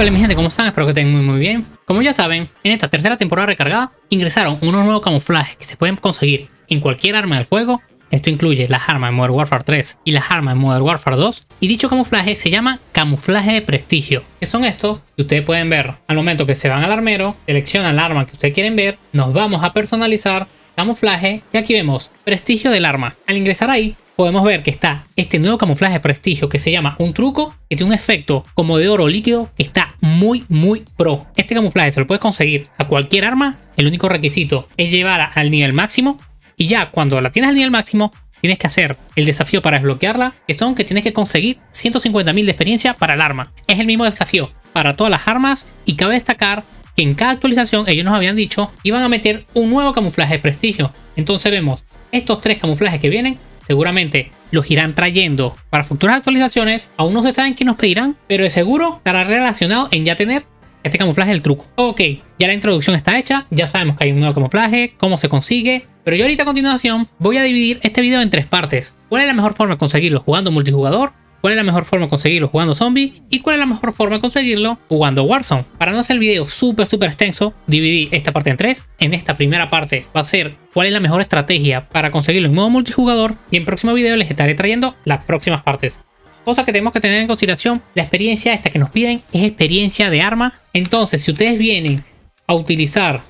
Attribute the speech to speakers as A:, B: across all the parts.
A: Hola mi gente, ¿cómo están? Espero que estén muy muy bien. Como ya saben, en esta tercera temporada recargada ingresaron unos nuevos camuflajes que se pueden conseguir en cualquier arma del juego. Esto incluye las armas de Modern Warfare 3 y las armas de Modern Warfare 2. Y dicho camuflaje se llama camuflaje de prestigio. Que son estos que ustedes pueden ver al momento que se van al armero, seleccionan la arma que ustedes quieren ver, nos vamos a personalizar camuflaje y aquí vemos prestigio del arma. Al ingresar ahí podemos ver que está este nuevo camuflaje de prestigio que se llama un truco, que tiene un efecto como de oro líquido, que está muy, muy pro. Este camuflaje se lo puedes conseguir a cualquier arma, el único requisito es llevarla al nivel máximo, y ya cuando la tienes al nivel máximo, tienes que hacer el desafío para desbloquearla, que son que tienes que conseguir 150.000 de experiencia para el arma. Es el mismo desafío para todas las armas, y cabe destacar que en cada actualización ellos nos habían dicho iban a meter un nuevo camuflaje de prestigio. Entonces vemos estos tres camuflajes que vienen seguramente los irán trayendo para futuras actualizaciones. Aún no se saben qué nos pedirán, pero de seguro estará relacionado en ya tener este camuflaje del truco. Ok, ya la introducción está hecha, ya sabemos que hay un nuevo camuflaje, cómo se consigue, pero yo ahorita a continuación voy a dividir este video en tres partes. ¿Cuál es la mejor forma de conseguirlo jugando multijugador? Cuál es la mejor forma de conseguirlo jugando zombie y cuál es la mejor forma de conseguirlo jugando Warzone. Para no hacer el video súper súper extenso, dividí esta parte en tres. En esta primera parte va a ser cuál es la mejor estrategia para conseguirlo en modo multijugador y en próximo video les estaré trayendo las próximas partes. Cosa que tenemos que tener en consideración, la experiencia esta que nos piden es experiencia de arma. Entonces, si ustedes vienen a utilizar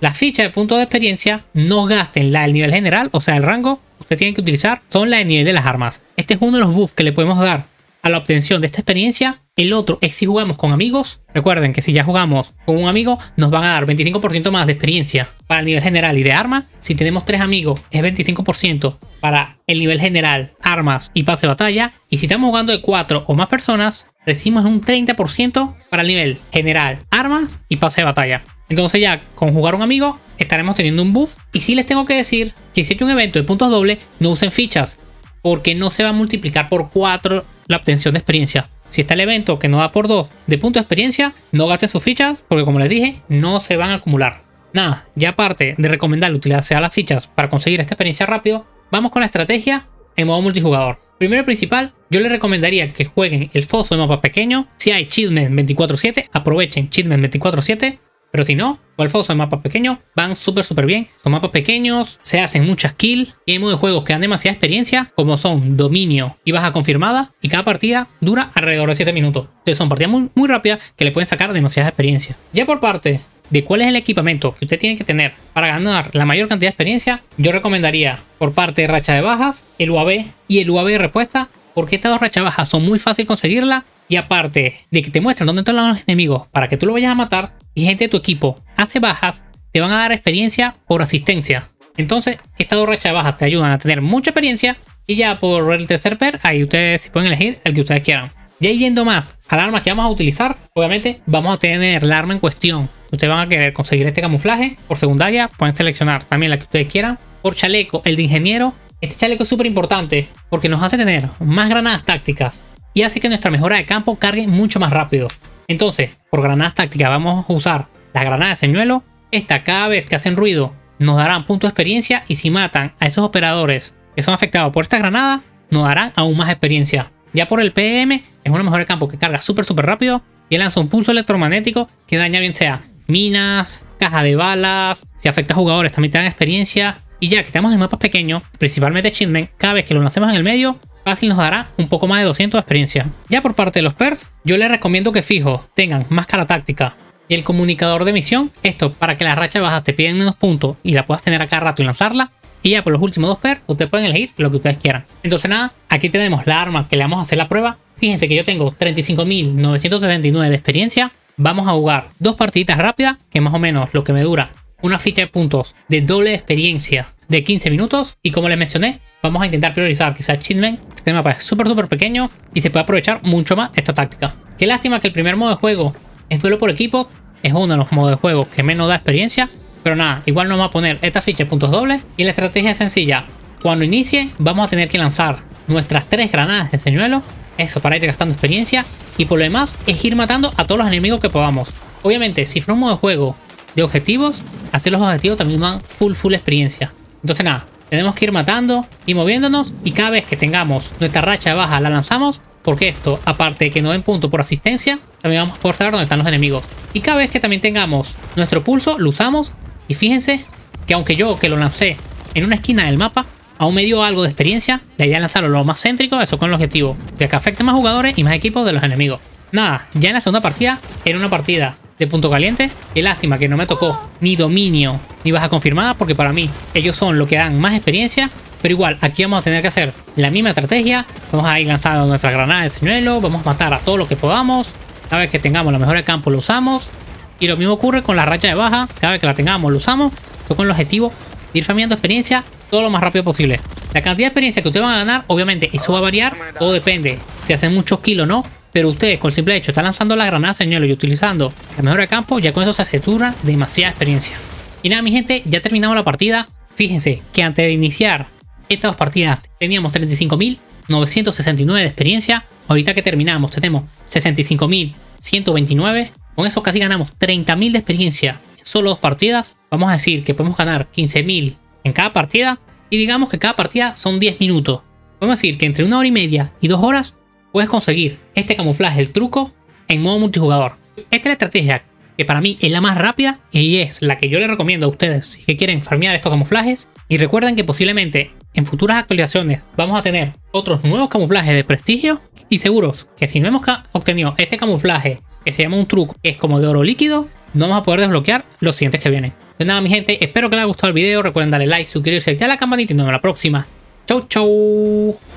A: la ficha de punto de experiencia, no gasten la del nivel general, o sea, el rango, usted tiene que utilizar son la de nivel de las armas. Este es uno de los buffs que le podemos dar a la obtención de esta experiencia. El otro es si jugamos con amigos. Recuerden que si ya jugamos con un amigo, nos van a dar 25% más de experiencia para el nivel general y de armas. Si tenemos tres amigos, es 25% para el nivel general, armas y pase de batalla. Y si estamos jugando de cuatro o más personas, recibimos un 30% para el nivel general, armas y pase de batalla. Entonces ya con jugar un amigo estaremos teniendo un buff. Y si les tengo que decir que si hay un evento de puntos doble, no usen fichas. Porque no se va a multiplicar por 4 la obtención de experiencia. Si está el evento que no da por 2 de puntos de experiencia, no gasten sus fichas porque como les dije, no se van a acumular. Nada, ya aparte de recomendarle utilizar las fichas para conseguir esta experiencia rápido, vamos con la estrategia en modo multijugador. Primero y principal, yo les recomendaría que jueguen el foso de mapa pequeño. Si hay Cheatman 24-7, aprovechen Cheatman 24-7 pero si no, Wolfos son mapas pequeños, van súper súper bien. Son mapas pequeños, se hacen muchas kills. Y hay modos de juegos que dan demasiada experiencia, como son dominio y baja confirmada. Y cada partida dura alrededor de 7 minutos. Entonces son partidas muy, muy rápidas que le pueden sacar demasiada experiencia. Ya por parte de cuál es el equipamiento que usted tiene que tener para ganar la mayor cantidad de experiencia, yo recomendaría por parte de racha de bajas, el UAV y el UAV de respuesta, porque estas dos rachas bajas son muy fácil conseguirla y aparte de que te muestran dónde están los enemigos para que tú lo vayas a matar, y gente de tu equipo hace bajas, te van a dar experiencia por asistencia. Entonces, estas dos rachas de bajas te ayudan a tener mucha experiencia. Y ya por el tercer per, ahí ustedes pueden elegir el que ustedes quieran. Ya yendo más al arma que vamos a utilizar, obviamente vamos a tener el arma en cuestión. Ustedes van a querer conseguir este camuflaje. Por secundaria, pueden seleccionar también la que ustedes quieran. Por chaleco, el de ingeniero. Este chaleco es súper importante porque nos hace tener más granadas tácticas y hace que nuestra mejora de campo cargue mucho más rápido. Entonces, por granadas tácticas vamos a usar la granada de señuelo. Esta cada vez que hacen ruido nos darán punto de experiencia y si matan a esos operadores que son afectados por esta granada, nos darán aún más experiencia. Ya por el PM es una mejor de campo que carga súper súper rápido y lanza un pulso electromagnético que daña bien sea minas, caja de balas, si afecta a jugadores también te dan experiencia. Y ya que estamos en mapas pequeños, principalmente Shipment, cada vez que lo lancemos en el medio, fácil nos dará un poco más de 200 de experiencia. Ya por parte de los pers, yo les recomiendo que fijo tengan máscara táctica y el comunicador de misión, esto para que las rachas bajas te piden menos puntos y la puedas tener acá rato y lanzarla. Y ya por los últimos dos pers, ustedes pueden elegir lo que ustedes quieran. Entonces nada, aquí tenemos la arma que le vamos a hacer la prueba. Fíjense que yo tengo 35.979 de experiencia. Vamos a jugar dos partiditas rápidas, que más o menos lo que me dura una ficha de puntos de doble experiencia de 15 minutos. Y como les mencioné, vamos a intentar priorizar que sea. Este mapa es súper súper pequeño y se puede aprovechar mucho más esta táctica. Qué lástima que el primer modo de juego es duelo por equipo. Es uno de los modos de juego que menos da experiencia. Pero nada, igual nos vamos a poner esta ficha de puntos dobles. Y la estrategia es sencilla. Cuando inicie, vamos a tener que lanzar nuestras tres granadas de señuelo. Eso para ir gastando experiencia. Y por lo demás, es ir matando a todos los enemigos que podamos. Obviamente, si fuera un modo de juego de objetivos, hacer los objetivos también dan full full experiencia. Entonces nada, tenemos que ir matando y moviéndonos y cada vez que tengamos nuestra racha baja la lanzamos porque esto, aparte de que nos den punto por asistencia, también vamos a poder saber dónde están los enemigos. Y cada vez que también tengamos nuestro pulso, lo usamos. Y fíjense que aunque yo que lo lancé en una esquina del mapa, aún me dio algo de experiencia, la idea de lanzarlo lo más céntrico, eso con el objetivo de que afecte más jugadores y más equipos de los enemigos. Nada, ya en la segunda partida, era una partida de punto caliente. Qué lástima que no me tocó ni dominio ni baja confirmada, porque para mí ellos son lo que dan más experiencia. Pero igual, aquí vamos a tener que hacer la misma estrategia. Vamos a ir lanzando nuestra granada de señuelo, vamos a matar a todo lo que podamos. Cada vez que tengamos lo mejor de campo lo usamos. Y lo mismo ocurre con la racha de baja. Cada vez que la tengamos lo usamos. Con el objetivo de ir farmeando experiencia todo lo más rápido posible. La cantidad de experiencia que ustedes van a ganar, obviamente, eso va a variar. Todo depende si hacen muchos kilos o no. Pero ustedes, con el simple hecho, están lanzando la granada señuelo y utilizando la mejora de campo, ya con eso se asegura demasiada experiencia. Y nada, mi gente, ya terminamos la partida. Fíjense que antes de iniciar estas dos partidas teníamos 35.969 de experiencia. Ahorita que terminamos tenemos 65.129. Con eso casi ganamos 30.000 de experiencia en solo dos partidas. Vamos a decir que podemos ganar 15.000 en cada partida. Y digamos que cada partida son 10 minutos. Podemos decir que entre una hora y media y dos horas puedes conseguir este camuflaje, el truco, en modo multijugador. Esta es la estrategia que para mí es la más rápida y es la que yo les recomiendo a ustedes si quieren farmear estos camuflajes. Y recuerden que posiblemente en futuras actualizaciones vamos a tener otros nuevos camuflajes de prestigio y seguros que si no hemos obtenido este camuflaje que se llama un truco que es como de oro líquido, no vamos a poder desbloquear los siguientes que vienen. De nada mi gente, espero que les haya gustado el video, recuerden darle like, suscribirse y a la campanita y nos vemos la próxima. Chau chau.